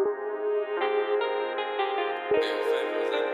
Eu sei,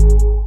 you